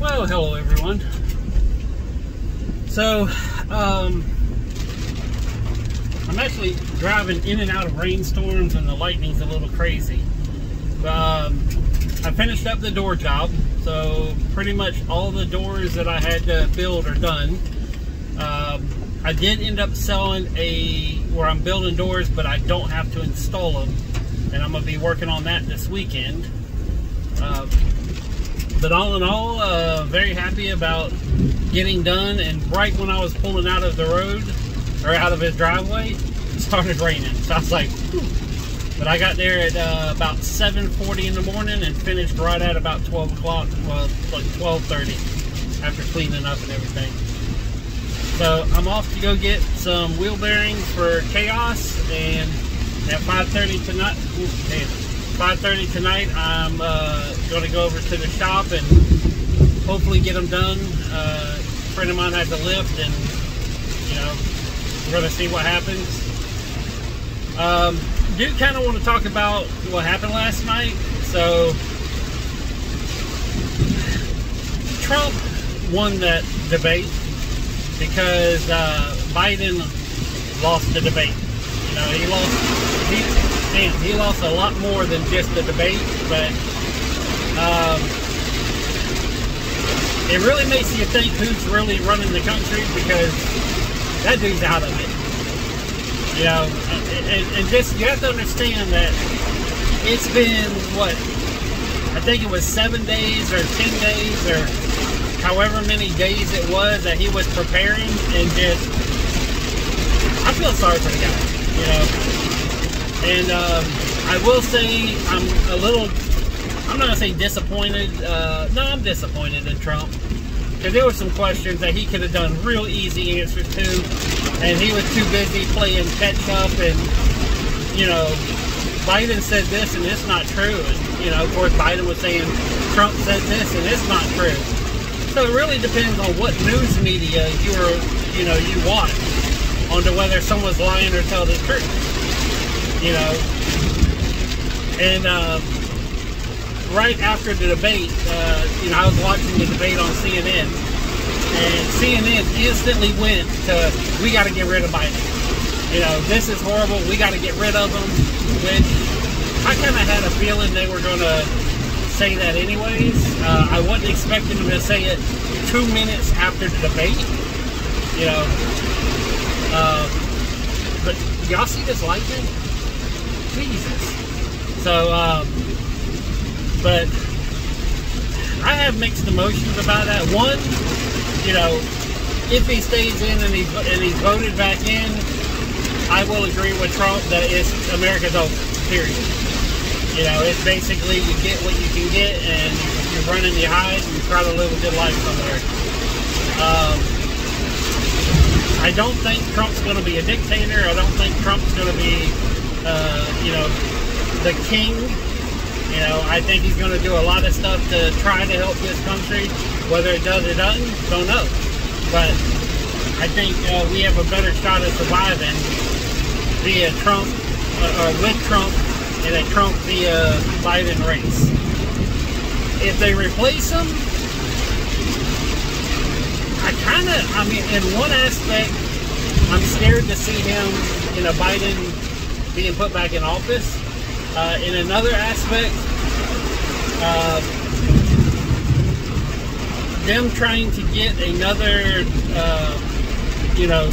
Well, hello everyone. So, um, I'm actually driving in and out of rainstorms and the lightning's a little crazy. Um, I finished up the door job, so pretty much all the doors that I had to build are done. Um, I did end up selling a, where I'm building doors, but I don't have to install them. And I'm going to be working on that this weekend. Uh, but all in all, uh, very happy about getting done. And right when I was pulling out of the road, or out of his driveway, it started raining. So I was like, but I got there at uh, about 7.40 in the morning and finished right at about 12 o'clock, well, like 12.30 after cleaning up and everything. So I'm off to go get some wheel bearings for Chaos and at 5.30 tonight, ooh, damn, 5.30 tonight I'm uh, going to go over to the shop and hopefully get them done. Uh, a friend of mine has a lift and, you know, we're going to see what happens. Um, do kind of want to talk about what happened last night. So, Trump won that debate because uh, Biden lost the debate. You know, he lost. He, he lost a lot more than just the debate, but um, it really makes you think who's really running the country because that dude's out of it. You know, and, and just you have to understand that it's been what I think it was seven days or ten days or however many days it was that he was preparing and just I feel sorry for the guy, you know. And um, I will say I'm a little I'm not gonna say disappointed. Uh, no, I'm disappointed in Trump because there were some questions that he could have done real easy answers to, and he was too busy playing catch up. And you know, Biden said this and it's not true. And you know, of course, Biden was saying Trump said this and it's not true. So it really depends on what news media you know, you watch, on to whether someone's lying or telling the truth. You know, and. Uh, right after the debate, uh, you know, I was watching the debate on CNN, and CNN instantly went to, we got to get rid of Biden. You know, this is horrible. We got to get rid of him. Which I kind of had a feeling they were going to say that anyways. Uh, I wasn't expecting them to say it two minutes after the debate. You know, uh, but y'all see this lightning? Jesus. So. Um, but I have mixed emotions about that. One, you know, if he stays in and he's and he's voted back in, I will agree with Trump that it's America's over. Period. You know, it's basically you get what you can get, and you're running your hide and you try to live a good life somewhere. Um, I don't think Trump's going to be a dictator. I don't think Trump's going to be, uh, you know, the king you know, I think he's going to do a lot of stuff to try to help this country. Whether it does or doesn't, don't know. But I think uh, we have a better shot at surviving via Trump, uh, or with Trump, in a Trump via Biden race. If they replace him, I kind of, I mean, in one aspect, I'm scared to see him in a Biden being put back in office. Uh, in another aspect, uh, them trying to get another, uh, you know,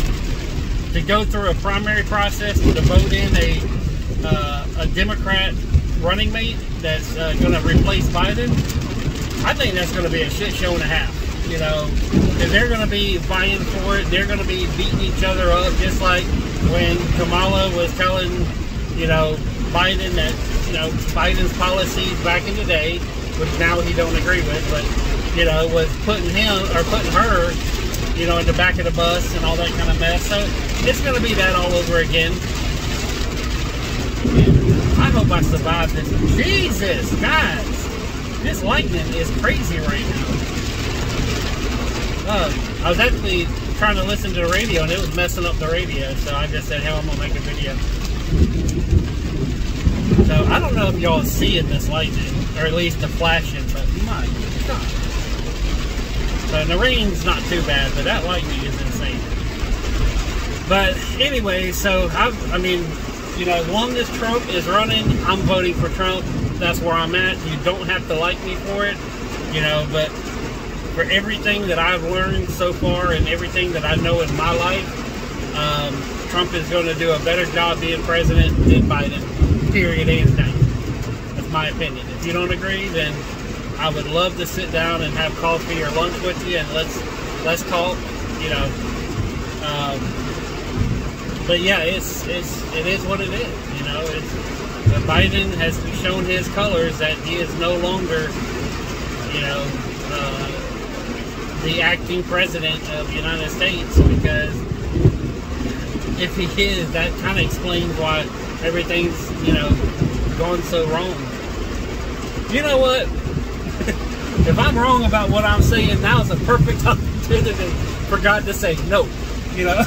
to go through a primary process to vote in a uh, a Democrat running mate that's uh, going to replace Biden, I think that's going to be a shit show and a half. You know, they're going to be vying for it. They're going to be beating each other up, just like when Kamala was telling, you know, Biden that you know Biden's policies back in the day, which now he don't agree with, but you know was putting him or putting her, you know, in the back of the bus and all that kind of mess. So it's going to be that all over again. I hope I survive this. Jesus, guys, this lightning is crazy right now. Uh, I was actually trying to listen to the radio and it was messing up the radio, so I just said, hell, I'm gonna make a video. So I don't know if y'all see it this lightning, or at least the flashing, but my God. So the rain's not too bad, but that lightning is insane. But anyway, so I've, I mean, you know, as long as Trump is running, I'm voting for Trump. That's where I'm at. You don't have to like me for it, you know, but for everything that I've learned so far and everything that I know in my life, um, Trump is going to do a better job being president than Biden, period, and day. That's my opinion. If you don't agree, then I would love to sit down and have coffee or lunch with you and let's let's talk. You know. Um, but yeah, it's it's it is what it is. You know, it's Biden has shown his colors that he is no longer, you know, uh, the acting president of the United States because if he is, that kind of explains why everything's you know going so wrong. You know what? if I'm wrong about what I'm saying, now is a perfect opportunity for God to say no. You know?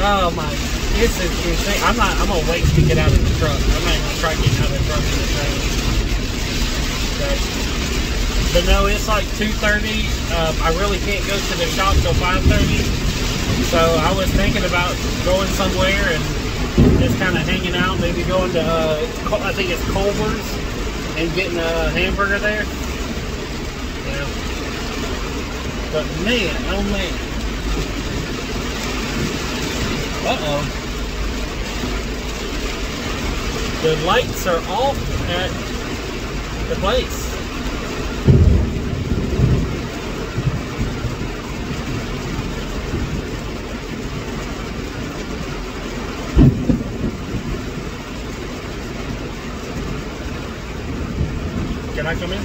oh my, this is insane. I'm not, I'm gonna wait to get out of the truck. I'm not gonna try to get out of the truck in the train. But no, it's like 2.30. Um, I really can't go to the shop till 5.30. So I was thinking about going somewhere and just kind of hanging out, maybe going to, uh, I think it's Culver's and getting a hamburger there. Yeah. But man, oh man. Uh-oh. The lights are off at the place. Can I come in?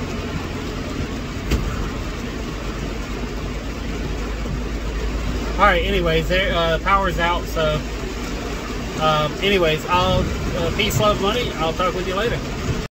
All right. Anyways, there uh, power's out. So, um, anyways, I'll uh, peace, love, money. I'll talk with you later.